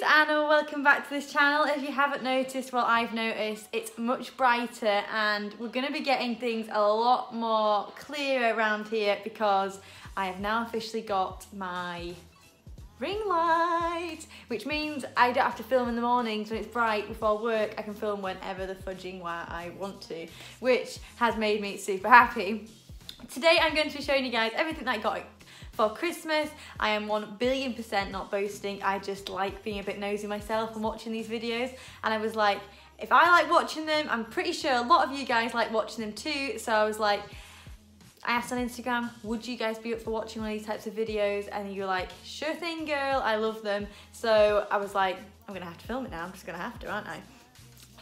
it's Anna, welcome back to this channel. If you haven't noticed, well I've noticed, it's much brighter and we're going to be getting things a lot more clear around here because I have now officially got my ring light, which means I don't have to film in the mornings when it's bright before work. I can film whenever the fudging where I want to, which has made me super happy. Today I'm going to be showing you guys everything that I got for Christmas. I am 1 billion percent not boasting. I just like being a bit nosy myself and watching these videos. And I was like, if I like watching them, I'm pretty sure a lot of you guys like watching them too. So I was like, I asked on Instagram, would you guys be up for watching one of these types of videos? And you're like, sure thing, girl, I love them. So I was like, I'm gonna have to film it now. I'm just gonna have to, aren't I?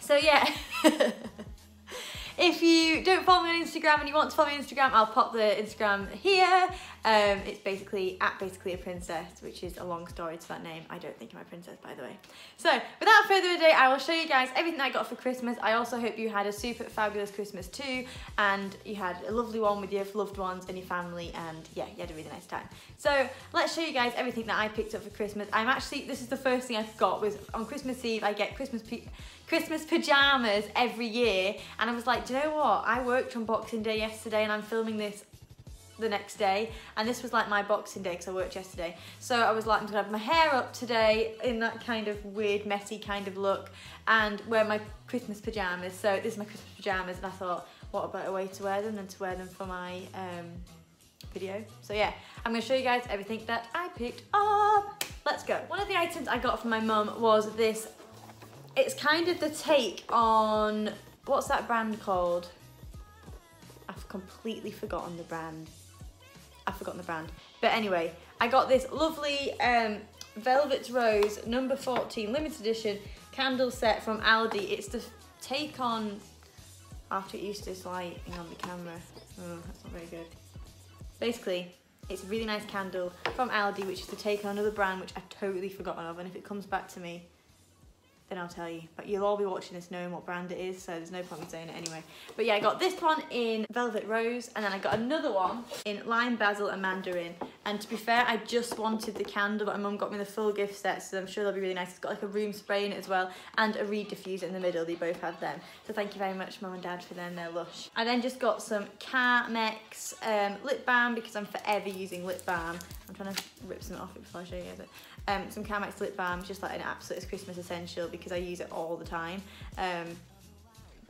So yeah. If you don't follow me on Instagram and you want to follow me on Instagram, I'll pop the Instagram here. Um, it's basically at basically a princess, which is a long story to that name. I don't think I'm a princess, by the way. So without further ado, I will show you guys everything I got for Christmas. I also hope you had a super fabulous Christmas too, and you had a lovely one with your loved ones and your family, and yeah, you had a really nice time. So let's show you guys everything that I picked up for Christmas. I'm actually, this is the first thing I've got was on Christmas Eve, I get Christmas Christmas pajamas every year. And I was like, do you know what? I worked on Boxing Day yesterday and I'm filming this the next day and this was like my boxing day because I worked yesterday. So I was like I'm gonna have my hair up today in that kind of weird messy kind of look and wear my Christmas pajamas. So this is my Christmas pajamas and I thought what a better way to wear them than to wear them for my um, video. So yeah I'm gonna show you guys everything that I picked up. Let's go. One of the items I got from my mum was this. It's kind of the take on, what's that brand called? I've completely forgotten the brand. I've forgotten the brand. But anyway, I got this lovely um, Velvet Rose number 14 limited edition candle set from Aldi. It's the take on, after it used to lighting on the camera. Oh, that's not very good. Basically, it's a really nice candle from Aldi, which is the take on another brand, which I've totally forgotten of. And if it comes back to me, then I'll tell you. But you'll all be watching this knowing what brand it is, so there's no point me saying it anyway. But yeah, I got this one in Velvet Rose, and then I got another one in Lime Basil and Mandarin. And to be fair, I just wanted the candle, but my mum got me the full gift set, so I'm sure they'll be really nice. It's got like a room spray in it as well, and a reed diffuser in the middle. They both have them. So thank you very much, mum and dad, for them. They're lush. I then just got some Carmex um, lip balm, because I'm forever using lip balm. I'm trying to rip some off before I show you guys it um, some Carmex lip balm, just like an absolute Christmas essential because I use it all the time. Um,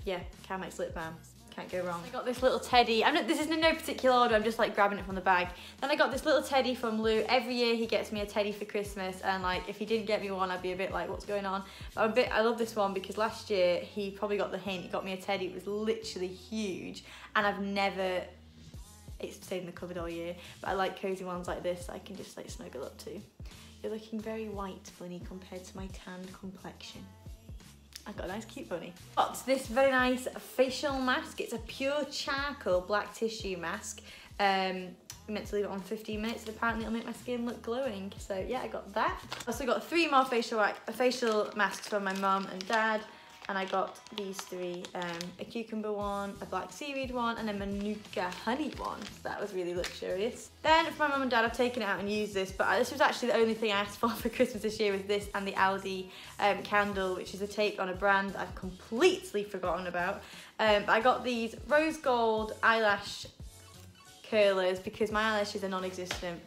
yeah, Carmex lip balm. Can't go wrong. I got this little teddy. I'm not, this is in no particular order. I'm just like grabbing it from the bag. Then I got this little teddy from Lou. Every year he gets me a teddy for Christmas, and like if he didn't get me one, I'd be a bit like, what's going on? But I'm a bit. I love this one because last year he probably got the hint. He got me a teddy. It was literally huge, and I've never. It's stayed in the cupboard all year, but I like cozy ones like this. I can just like snuggle up to. You're looking very white, Bunny, compared to my tanned complexion. I've got a nice cute bunny. Got this very nice facial mask. It's a pure charcoal black tissue mask. Um, I'm meant to leave it on 15 minutes apparently it'll make my skin look glowing. So yeah, I got that. Also got three more facial, facial masks from my mum and dad and I got these three, um, a cucumber one, a black seaweed one, and a manuka honey one. So that was really luxurious. Then for my mum and dad, I've taken it out and used this, but this was actually the only thing I asked for for Christmas this year was this and the Aldi um, candle, which is a take on a brand I've completely forgotten about. Um, but I got these rose gold eyelash curlers because my eyelashes are non-existent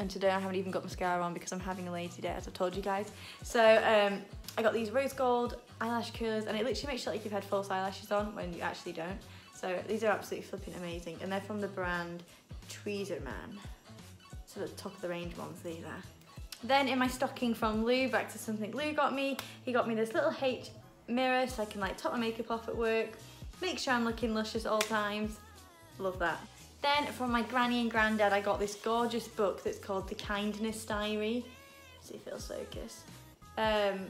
and today I haven't even got mascara on because I'm having a lazy day as I told you guys. So um, I got these rose gold eyelash curlers and it literally makes look like you've had false eyelashes on when you actually don't. So these are absolutely flipping amazing and they're from the brand Tweezerman. So the top of the range ones these are. Then in my stocking from Lou, back to something Lou got me, he got me this little H mirror so I can like top my makeup off at work, make sure I'm looking luscious all times. Love that. Then from my granny and granddad, I got this gorgeous book that's called The Kindness Diary. See if it'll focus. Um,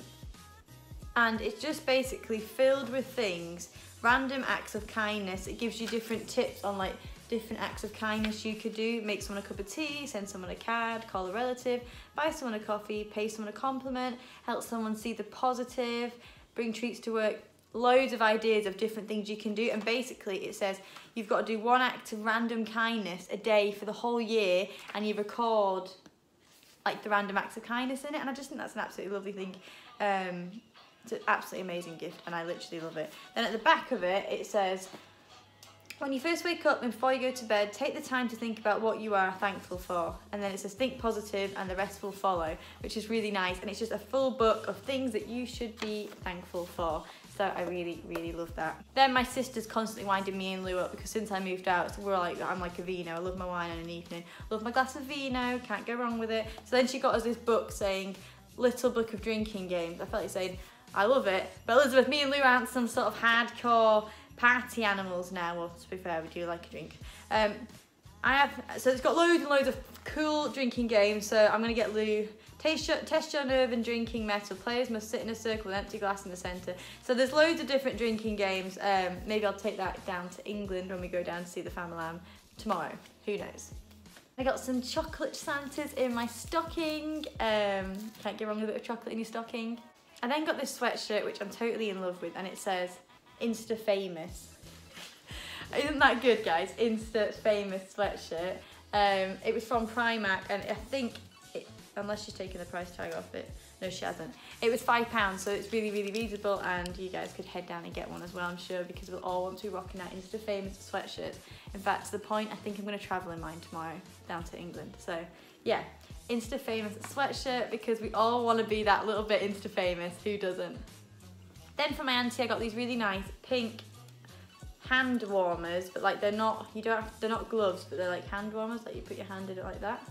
and it's just basically filled with things, random acts of kindness. It gives you different tips on like different acts of kindness you could do. Make someone a cup of tea, send someone a card, call a relative, buy someone a coffee, pay someone a compliment, help someone see the positive, bring treats to work, loads of ideas of different things you can do and basically it says you've got to do one act of random kindness a day for the whole year and you record like the random acts of kindness in it, and I just think that's an absolutely lovely thing. Um, it's an absolutely amazing gift, and I literally love it. Then at the back of it, it says, when you first wake up and before you go to bed, take the time to think about what you are thankful for. And then it says think positive and the rest will follow, which is really nice. And it's just a full book of things that you should be thankful for. So I really, really love that. Then my sister's constantly winding me and Lou up because since I moved out, we're like, I'm like a vino. I love my wine in an evening. Love my glass of vino, can't go wrong with it. So then she got us this book saying, Little Book of Drinking Games. I felt like saying, I love it. But Elizabeth, me and Lou aren't some sort of hardcore party animals now. Well, to be fair, we do like a drink. Um, I have, so it's got loads and loads of cool drinking games. So I'm gonna get Lou, test your, test your nerve and drinking metal. Players must sit in a circle with an empty glass in the centre. So there's loads of different drinking games. Um, maybe I'll take that down to England when we go down to see the family tomorrow. Who knows? I got some chocolate Santas in my stocking. Um, can't get wrong with a bit of chocolate in your stocking. I then got this sweatshirt, which I'm totally in love with, and it says, Insta famous. Isn't that good, guys? Insta famous sweatshirt. Um, it was from Primark, and I think, it, unless she's taken the price tag off it, no, she hasn't. It was five pounds, so it's really, really reasonable, and you guys could head down and get one as well, I'm sure, because we'll all want to be rocking that Insta famous sweatshirt. In fact, to the point, I think I'm going to travel in mine tomorrow down to England. So, yeah, Insta famous sweatshirt because we all want to be that little bit Insta famous. Who doesn't? Then for my auntie, I got these really nice pink hand warmers, but like they're not, you don't have, they're not gloves, but they're like hand warmers, like you put your hand in it like that.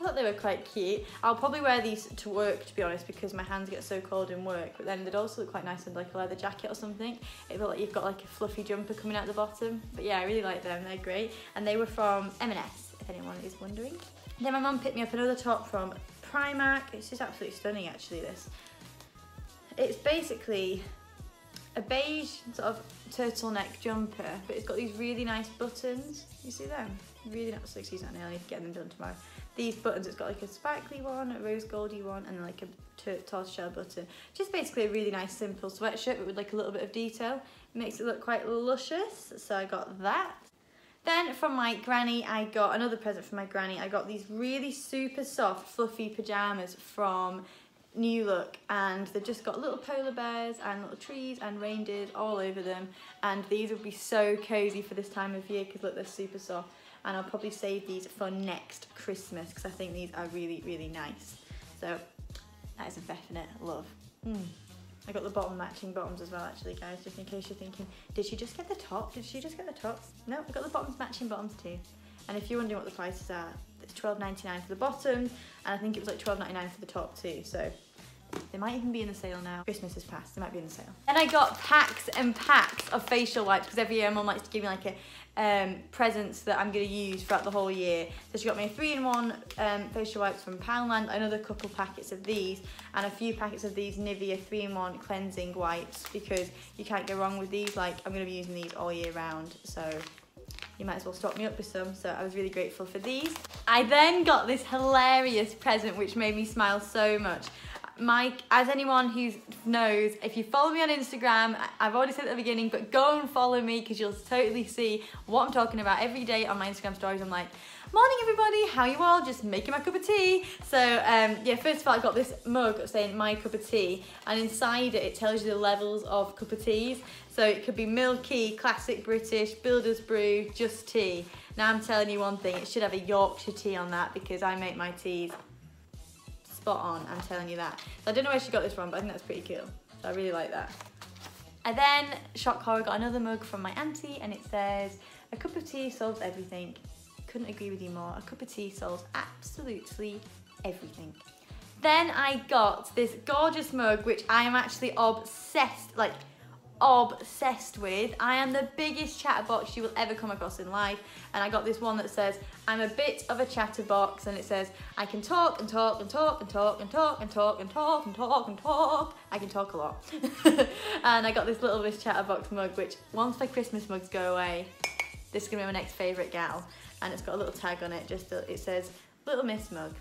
I thought they were quite cute. I'll probably wear these to work, to be honest, because my hands get so cold in work, but then they'd also look quite nice in like a leather jacket or something. It felt like you've got like a fluffy jumper coming out the bottom. But yeah, I really like them, they're great. And they were from M&S, anyone is wondering. Then my mum picked me up another top from Primark. It's just absolutely stunning, actually, this. It's basically a beige sort of turtleneck jumper, but it's got these really nice buttons. You see them? Really nice. Excuse me, I need to get them done tomorrow. These buttons, it's got like a sparkly one, a rose goldy one, and like a tortoiseshell button. Just basically a really nice simple sweatshirt, but with like a little bit of detail. It makes it look quite luscious, so I got that. Then from my granny, I got another present from my granny. I got these really super soft, fluffy pyjamas from New Look and they've just got little polar bears and little trees and reindeers all over them and these would be so cozy for this time of year because look they're super soft and I'll probably save these for next Christmas because I think these are really really nice so that is a definite love mm. I got the bottom matching bottoms as well actually guys just in case you're thinking did she just get the top? Did she just get the tops? No I got the bottoms matching bottoms too. And if you're wondering what the prices are it's $12.99 for the bottoms and I think it was like $12.99 for the top too so they might even be in the sale now. Christmas has passed, they might be in the sale. Then I got packs and packs of facial wipes because every year my mum likes to give me like a um, presents that I'm going to use throughout the whole year. So she got me a three-in-one um, facial wipes from Poundland, another couple packets of these, and a few packets of these Nivea three-in-one cleansing wipes because you can't go wrong with these. Like, I'm going to be using these all year round, so you might as well stock me up with some. So I was really grateful for these. I then got this hilarious present which made me smile so much. Mike, as anyone who knows, if you follow me on Instagram, I've already said at the beginning, but go and follow me because you'll totally see what I'm talking about every day on my Instagram stories. I'm like, morning everybody, how you all? Just making my cup of tea. So um, yeah, first of all, I've got this mug saying my cup of tea and inside it, it tells you the levels of cup of teas. So it could be milky, classic British, builder's brew, just tea. Now I'm telling you one thing, it should have a Yorkshire tea on that because I make my teas spot on, I'm telling you that. So I don't know where she got this from, but I think that's pretty cool. So I really like that. I then, shock horror, got another mug from my auntie and it says, a cup of tea solves everything. Couldn't agree with you more. A cup of tea solves absolutely everything. Then I got this gorgeous mug, which I am actually obsessed, like obsessed with. I am the biggest chatterbox you will ever come across in life. And I got this one that says, I'm a bit of a chatterbox. And it says, I can talk and talk and talk and talk and talk and talk and talk and talk and talk. I can talk a lot. and I got this little Miss Chatterbox mug, which once my Christmas mugs go away, this is gonna be my next favorite gal. And it's got a little tag on it, just it says, Little Miss mug.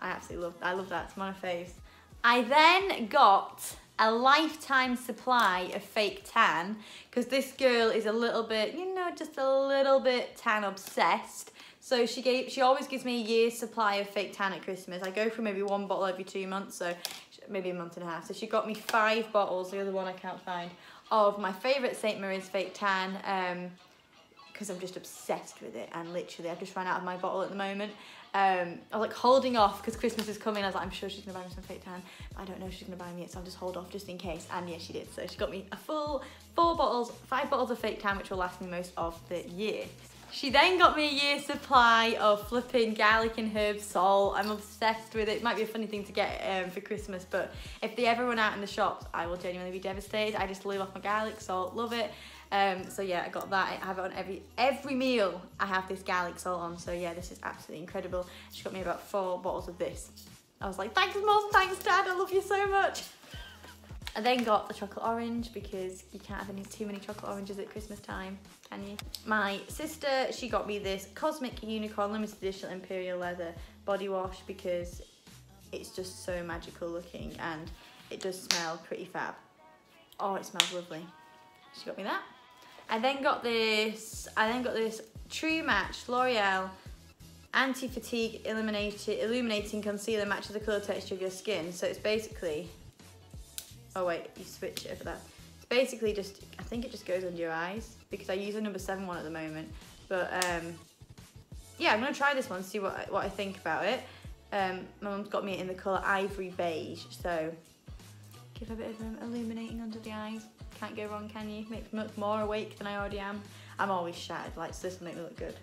I absolutely love, I love that, it's my face. I then got a lifetime supply of fake tan because this girl is a little bit, you know, just a little bit tan obsessed. So she gave, she always gives me a year's supply of fake tan at Christmas. I go for maybe one bottle every two months, so maybe a month and a half. So she got me five bottles, the other one I can't find, of my favourite St. Moriz fake tan. Um, because I'm just obsessed with it and literally I've just run out of my bottle at the moment. Um, I was like holding off because Christmas is coming. I was like, I'm sure she's gonna buy me some fake tan. But I don't know if she's gonna buy me it, so I'll just hold off just in case. And yeah, she did. So she got me a full four bottles, five bottles of fake tan, which will last me most of the year. She then got me a year's supply of flipping garlic and herb salt. I'm obsessed with it. It might be a funny thing to get um, for Christmas, but if they ever run out in the shops, I will genuinely be devastated. I just live off my garlic salt, love it. Um, so yeah, I got that. I have it on every every meal. I have this garlic salt on. So yeah, this is absolutely incredible. She got me about four bottles of this. I was like, thanks mom, thanks dad, I love you so much. I then got the chocolate orange because you can't have any too many chocolate oranges at Christmas time, can you? My sister, she got me this Cosmic Unicorn Limited Edition Imperial Leather body wash because it's just so magical looking and it does smell pretty fab. Oh, it smells lovely. She got me that. I then got this, I then got this True Match L'Oreal Anti-Fatigue Illuminating Concealer matches the colour texture of your skin. So it's basically, oh wait, you switch it for that. It's basically just, I think it just goes under your eyes because I use a number seven one at the moment. But um, yeah, I'm gonna try this one, see what, what I think about it. Um, my mum's got me in the colour Ivory Beige, so give a bit of um, illuminating under the eyes. Can't go wrong, can you? Makes me look more awake than I already am. I'm always shattered, like, so this will make me look good.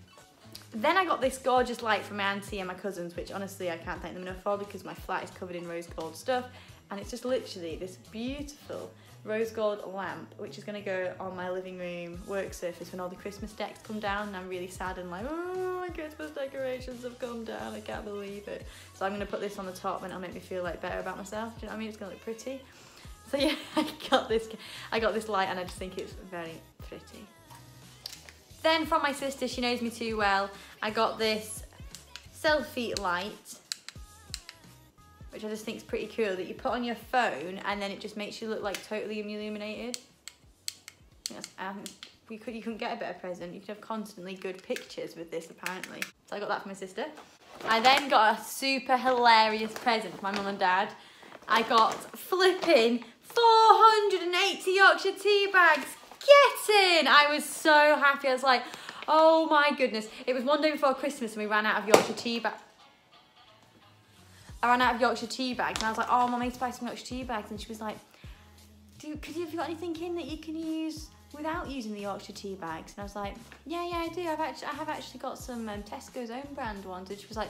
Then I got this gorgeous light from my auntie and my cousins, which honestly I can't thank them enough for because my flat is covered in rose gold stuff. And it's just literally this beautiful rose gold lamp, which is gonna go on my living room work surface when all the Christmas decks come down. And I'm really sad and like, oh, my Christmas decorations have come down. I can't believe it. So I'm gonna put this on the top and it'll make me feel like better about myself. Do you know what I mean? It's gonna look pretty. So yeah, I got this, I got this light and I just think it's very pretty. Then from my sister, she knows me too well, I got this selfie light, which I just think is pretty cool, that you put on your phone and then it just makes you look like totally illuminated. Yes, um, we could, you couldn't get a better present. You could have constantly good pictures with this apparently. So I got that for my sister. I then got a super hilarious present for my mum and dad. I got flipping 480 Yorkshire tea bags. Get in! I was so happy. I was like, oh my goodness. It was one day before Christmas and we ran out of Yorkshire tea bags. I ran out of Yorkshire tea bags and I was like, oh, mum, I to buy some Yorkshire tea bags. And she was like, do, could you, have you got anything in that you can use without using the Yorkshire tea bags? And I was like, yeah, yeah, I do. I've actually, I have actually got some um, Tesco's own brand ones. And she was like,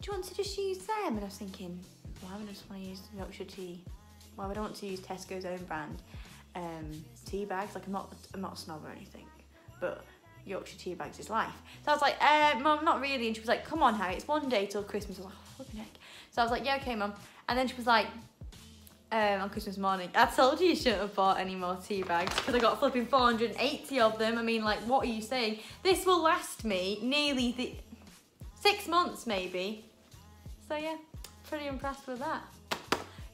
do you want to just use them? And I was thinking, why would I just want to use Yorkshire tea? Why would I want to use Tesco's own brand um, tea bags? Like I'm not, I'm not a snob or anything, but Yorkshire tea bags is life. So I was like, uh, mum, not really. And she was like, come on, Harry, it's one day till Christmas. I was like, oh, flipping heck. So I was like, yeah, okay, mum. And then she was like, um, on Christmas morning, I told you you shouldn't have bought any more tea bags because I got flipping 480 of them. I mean, like, what are you saying? This will last me nearly the six months, maybe. So yeah, pretty impressed with that.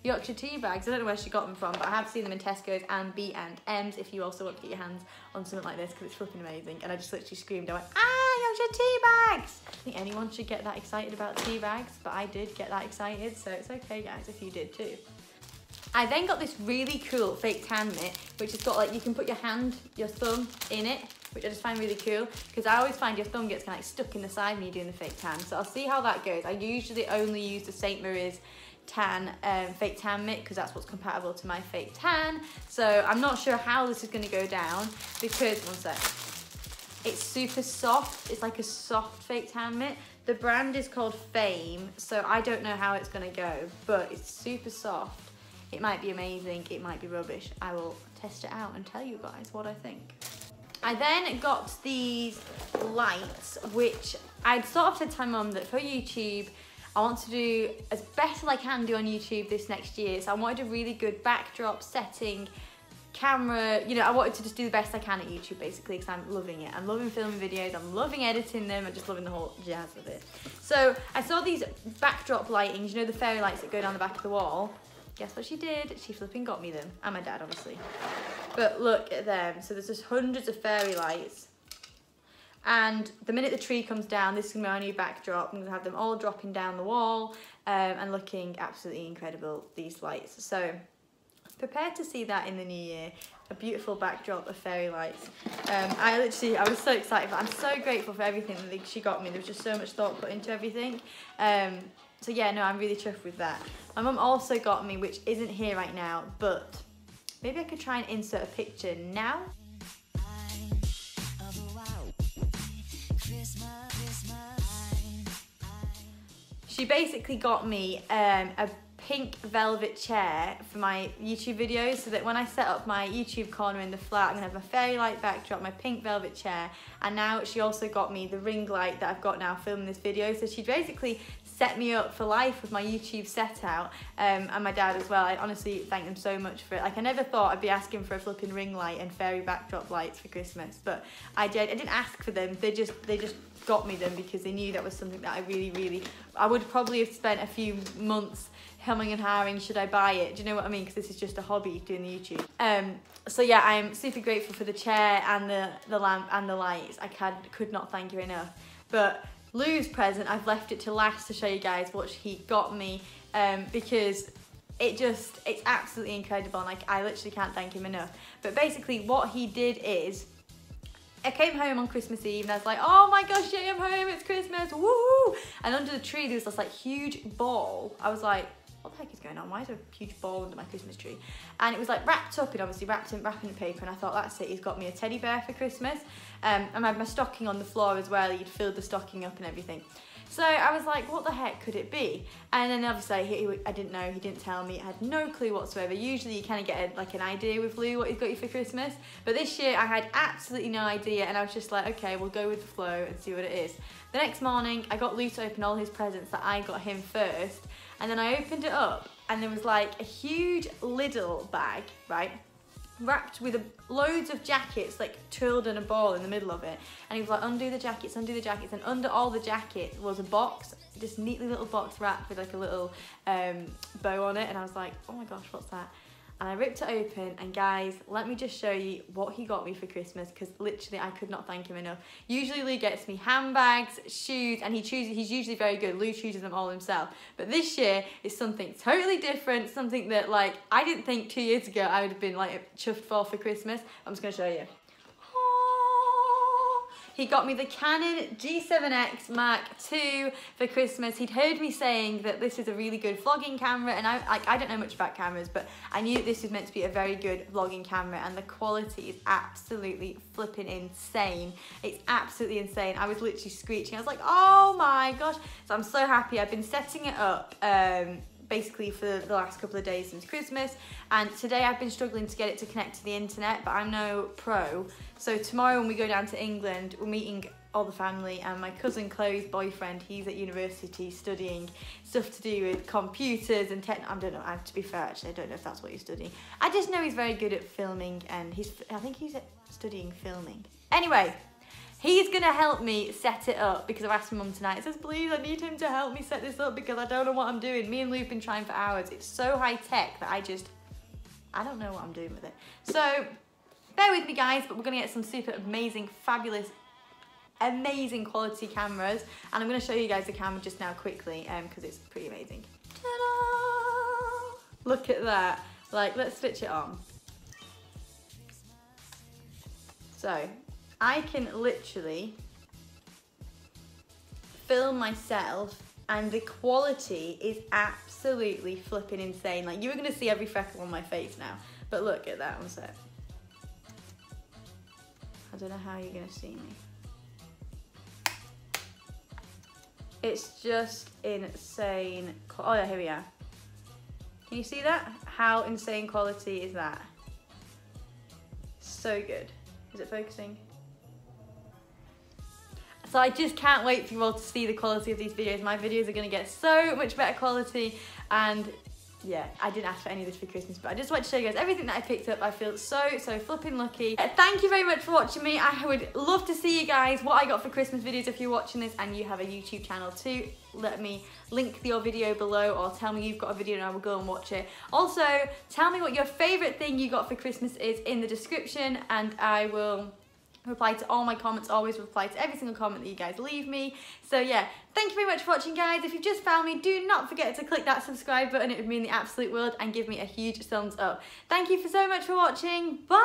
Yorkshire tea bags. I don't know where she got them from, but I have seen them in Tesco's and B and M's if you also want to get your hands on something like this because it's fucking amazing. And I just literally screamed, I went, ah, Yorkshire tea bags! I think anyone should get that excited about tea bags, but I did get that excited, so it's okay guys if you did too. I then got this really cool fake tan mitt, which has got like, you can put your hand, your thumb in it, which I just find really cool because I always find your thumb gets kind of like stuck in the side when you're doing the fake tan. So I'll see how that goes. I usually only use the St. Moriz tan um, fake tan mitt because that's what's compatible to my fake tan. So I'm not sure how this is going to go down because, one sec, it's super soft. It's like a soft fake tan mitt. The brand is called Fame, so I don't know how it's going to go, but it's super soft. It might be amazing, it might be rubbish. I will test it out and tell you guys what I think. I then got these lights, which I'd sort of said to my mum that for YouTube, I want to do as best as I can do on YouTube this next year. So I wanted a really good backdrop setting, camera, you know, I wanted to just do the best I can at YouTube basically because I'm loving it. I'm loving filming videos, I'm loving editing them, I'm just loving the whole jazz of it. So I saw these backdrop lightings, you know the fairy lights that go down the back of the wall? guess what she did? She flipping got me them. And my dad, obviously. But look at them. So there's just hundreds of fairy lights. And the minute the tree comes down, this is to be our new backdrop. I'm going to have them all dropping down the wall um, and looking absolutely incredible, these lights. So prepare to see that in the new year. A beautiful backdrop of fairy lights. Um, I literally, I was so excited. I'm so grateful for everything that she got me. There was just so much thought put into everything. Um, so yeah, no, I'm really chuffed with that. My mum also got me, which isn't here right now, but maybe I could try and insert a picture now. She basically got me um, a pink velvet chair for my YouTube videos so that when I set up my YouTube corner in the flat, I'm gonna have my fairy light backdrop, my pink velvet chair, and now she also got me the ring light that I've got now filming this video. So she basically set me up for life with my YouTube set out um, and my dad as well. I honestly thank them so much for it. Like I never thought I'd be asking for a flipping ring light and fairy backdrop lights for Christmas, but I did. I didn't ask for them. They just they just got me them because they knew that was something that I really really I would probably have spent a few months humming and hawing should I buy it do you know what I mean because this is just a hobby doing the YouTube um so yeah I'm super grateful for the chair and the the lamp and the lights I can, could not thank you enough but Lou's present I've left it to last to show you guys what he got me um because it just it's absolutely incredible and like I literally can't thank him enough but basically what he did is I came home on Christmas Eve and I was like, oh my gosh, yeah, I'm home, it's Christmas, woo! And under the tree there was this like huge ball. I was like, what the heck is going on? Why is there a huge ball under my Christmas tree? And it was like wrapped up in obviously wrapped in wrapping paper and I thought that's it, he's got me a teddy bear for Christmas. Um, and I had my stocking on the floor as well, he'd filled the stocking up and everything. So I was like, what the heck could it be? And then obviously he, I didn't know, he didn't tell me, I had no clue whatsoever. Usually you kind of get a, like an idea with Lou what he's got you for Christmas. But this year I had absolutely no idea and I was just like, okay, we'll go with the flow and see what it is. The next morning I got Lou to open all his presents that I got him first. And then I opened it up and there was like a huge Lidl bag, right? wrapped with a, loads of jackets, like twirled in a ball in the middle of it. And he was like, undo the jackets, undo the jackets. And under all the jackets was a box, this neatly little box wrapped with like a little um, bow on it. And I was like, oh my gosh, what's that? And I ripped it open and guys let me just show you what he got me for Christmas because literally I could not thank him enough. Usually Lou gets me handbags shoes and he chooses he's usually very good. Lou chooses them all himself. But this year is something totally different something that like I didn't think two years ago I would have been like chuffed for for Christmas. I'm just gonna show you he got me the Canon G7X Mark II for Christmas. He'd heard me saying that this is a really good vlogging camera and I, like, I don't know much about cameras, but I knew this was meant to be a very good vlogging camera and the quality is absolutely flipping insane. It's absolutely insane. I was literally screeching. I was like, oh my gosh. So I'm so happy. I've been setting it up um, basically for the last couple of days since Christmas. And today I've been struggling to get it to connect to the internet but I'm no pro. So tomorrow when we go down to England we're meeting all the family and my cousin Chloe's boyfriend he's at university studying stuff to do with computers and tech. I don't know I, to be fair actually I don't know if that's what he's studying. I just know he's very good at filming and he's I think he's studying filming. Anyway He's gonna help me set it up because I've asked my mum tonight. It says, please, I need him to help me set this up because I don't know what I'm doing. Me and Lou have been trying for hours. It's so high tech that I just, I don't know what I'm doing with it. So, bear with me guys, but we're gonna get some super amazing, fabulous, amazing quality cameras. And I'm gonna show you guys the camera just now quickly because um, it's pretty amazing. Look at that. Like, let's switch it on. So, I can literally film myself and the quality is absolutely flipping insane. Like you're gonna see every freckle on my face now, but look at that one set. I don't know how you're gonna see me. It's just insane. Oh yeah, here we are. Can you see that? How insane quality is that? So good. Is it focusing? So I just can't wait for you all to see the quality of these videos. My videos are gonna get so much better quality and yeah, I didn't ask for any of this for Christmas, but I just wanted to show you guys everything that I picked up. I feel so, so flipping lucky. Uh, thank you very much for watching me. I would love to see you guys what I got for Christmas videos if you're watching this and you have a YouTube channel too. Let me link your video below or tell me you've got a video and I will go and watch it. Also, tell me what your favourite thing you got for Christmas is in the description and I will reply to all my comments, always reply to every single comment that you guys leave me. So yeah, thank you very much for watching guys. If you've just found me, do not forget to click that subscribe button. It would mean the absolute world and give me a huge thumbs up. Thank you for so much for watching. Bye!